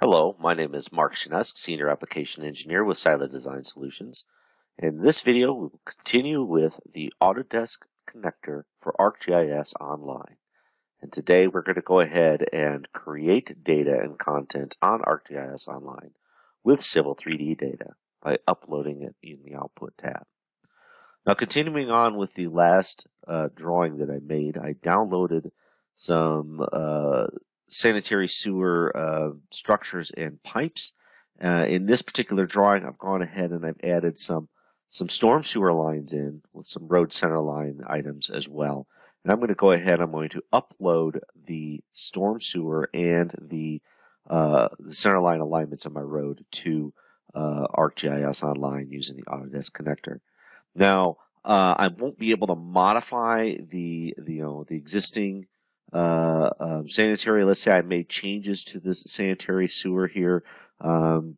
Hello, my name is Mark Shinesk, Senior Application Engineer with Seiler Design Solutions. In this video, we will continue with the Autodesk connector for ArcGIS Online. And today we're going to go ahead and create data and content on ArcGIS Online with Civil 3D data by uploading it in the Output tab. Now continuing on with the last uh, drawing that I made, I downloaded some uh, sanitary sewer uh, structures and pipes. Uh, in this particular drawing, I've gone ahead and I've added some some storm sewer lines in with some road center line items as well. And I'm going to go ahead, I'm going to upload the storm sewer and the, uh, the center line alignments on my road to uh, ArcGIS Online using the Autodesk connector. Now, uh, I won't be able to modify the, the you know the existing uh, um, sanitary. Let's say I made changes to this sanitary sewer here. Um,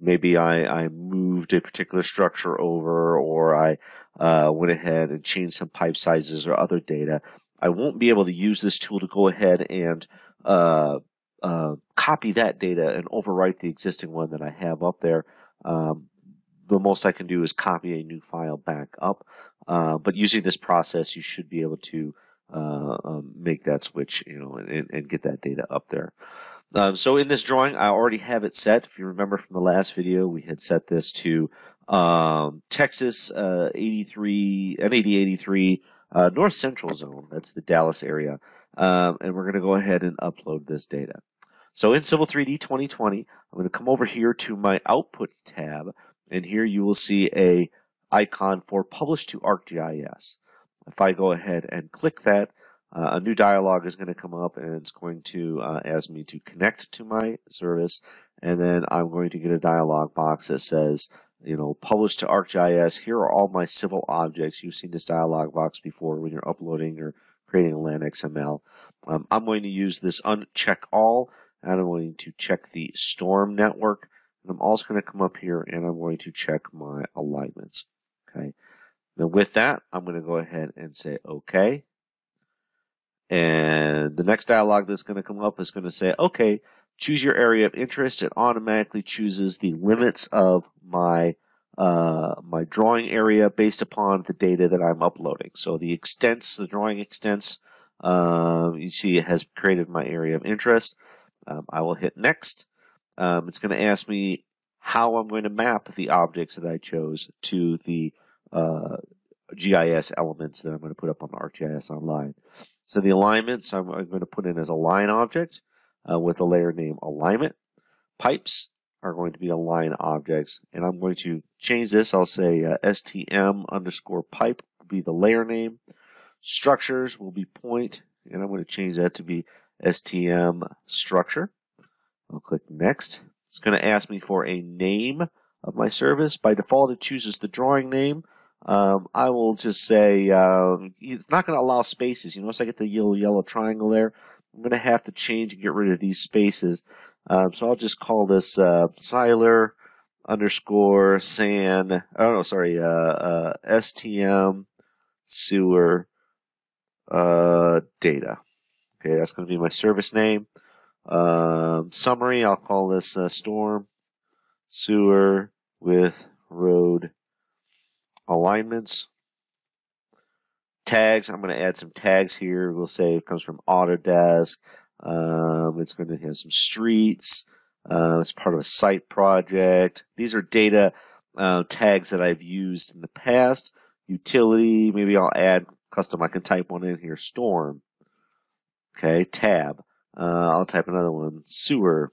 maybe I, I moved a particular structure over, or I uh, went ahead and changed some pipe sizes or other data. I won't be able to use this tool to go ahead and uh, uh, copy that data and overwrite the existing one that I have up there. Um, the most I can do is copy a new file back up. Uh, but using this process, you should be able to uh, um, make that switch, you know, and, and, get that data up there. Um, so in this drawing, I already have it set. If you remember from the last video, we had set this to um, Texas uh, 83, NAD83 uh, North Central Zone. That's the Dallas area. Um, and we're going to go ahead and upload this data. So in Civil 3D 2020, I'm going to come over here to my Output tab, and here you will see a icon for Publish to ArcGIS. If I go ahead and click that, uh, a new dialog is going to come up and it's going to uh, ask me to connect to my service. And then I'm going to get a dialog box that says, you know, publish to ArcGIS. Here are all my civil objects. You've seen this dialog box before when you're uploading or creating a land XML. Um, I'm going to use this uncheck all and I'm going to check the storm network. And I'm also going to come up here and I'm going to check my alignments. Okay. Now with that, I'm going to go ahead and say OK. And the next dialog that's going to come up is going to say, okay, choose your area of interest. It automatically chooses the limits of my uh, my drawing area based upon the data that I'm uploading. So the extents, the drawing extents, um, you see it has created my area of interest. Um, I will hit next. Um, it's going to ask me how I'm going to map the objects that I chose to the uh, GIS elements that I'm going to put up on ArcGIS Online. So the alignments I'm, I'm going to put in as a line object uh, with a layer name alignment. Pipes are going to be align objects, and I'm going to change this. I'll say uh, STM underscore pipe will be the layer name. Structures will be point, and I'm going to change that to be STM structure. I'll click next. It's going to ask me for a name of my service. By default, it chooses the drawing name. Um, I will just say um, it's not going to allow spaces. You notice I get the yellow yellow triangle there. I'm going to have to change and get rid of these spaces. Um, so I'll just call this uh, Seiler underscore san. Oh no, sorry, uh, uh, STM sewer uh, data. Okay, that's going to be my service name. Um, summary, I'll call this uh, storm sewer with road alignments. Tags, I'm going to add some tags here. We'll say it comes from Autodesk. Um, it's going to have some streets. Uh, it's part of a site project. These are data uh, tags that I've used in the past. Utility, maybe I'll add custom. I can type one in here. Storm. Okay, tab. Uh, I'll type another one. Sewer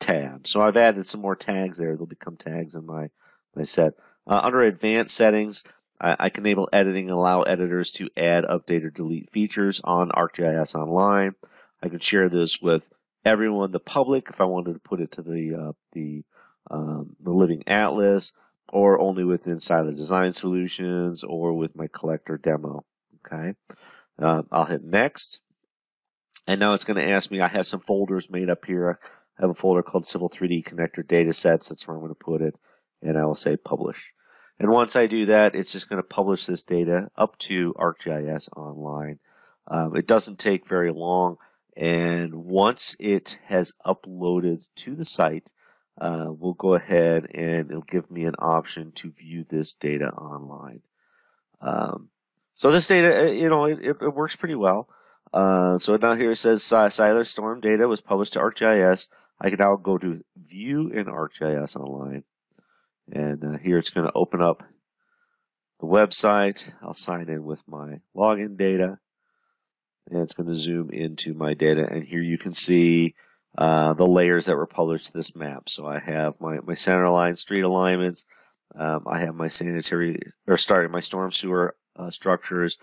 tab. So I've added some more tags there. They'll become tags in my, my set. Uh, under advanced settings, I, I, can enable editing and allow editors to add, update, or delete features on ArcGIS Online. I can share this with everyone, the public, if I wanted to put it to the uh, the um, the Living Atlas, or only with inside the Design Solutions, or with my collector demo. Okay, uh, I'll hit next, and now it's going to ask me. I have some folders made up here. I have a folder called Civil 3D Connector Datasets. That's where I'm going to put it and I will say publish. And once I do that, it's just going to publish this data up to ArcGIS Online. Um, it doesn't take very long. And once it has uploaded to the site, uh, we'll go ahead and it'll give me an option to view this data online. Um, so this data, uh, you know, it, it works pretty well. Uh, so now here it says Seiler Storm data was published to ArcGIS. I can now go to View in ArcGIS Online. And uh, here it's going to open up the website. I'll sign in with my login data. And it's going to zoom into my data. And here you can see uh, the layers that were published to this map. So I have my, my center line street alignments. Um, I have my sanitary, or starting my storm sewer uh, structures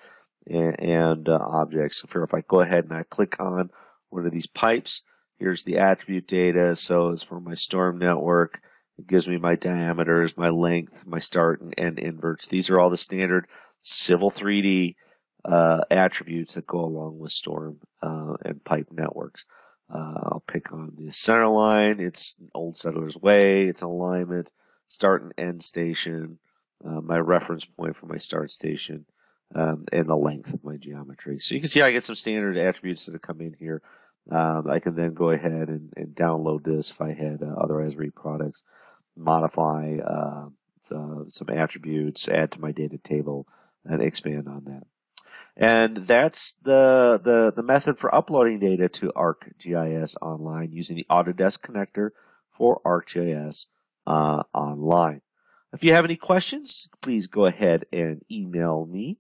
and, and uh, objects. So if I go ahead and I click on one of these pipes, here's the attribute data. So it's for my storm network. It gives me my diameters, my length, my start and end inverts. These are all the standard Civil 3D uh, attributes that go along with storm uh, and pipe networks. Uh, I'll pick on the center line. It's Old Settlers Way. It's alignment, start and end station, uh, my reference point for my start station, um, and the length of my geometry. So you can see I get some standard attributes that come in here. Um, I can then go ahead and, and, download this if I had uh, other products, modify uh, some attributes, add to my data table, and expand on that. And that's the, the, the method for uploading data to ArcGIS Online using the Autodesk connector for ArcGIS uh, Online. If you have any questions, please go ahead and email me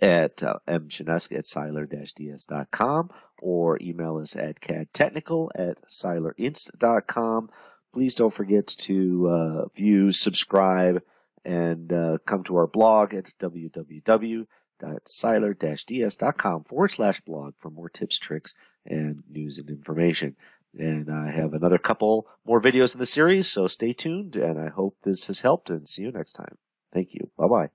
at uh, mchineska at seiler-ds.com or email us at cadtechnical at seilerinst.com. Please don't forget to uh, view, subscribe, and uh, come to our blog at www www.seiler-ds.com forward slash blog for more tips, tricks, and news and information. And I have another couple more videos in the series, so stay tuned, and I hope this has helped, and see you next time. Thank you. Bye-bye.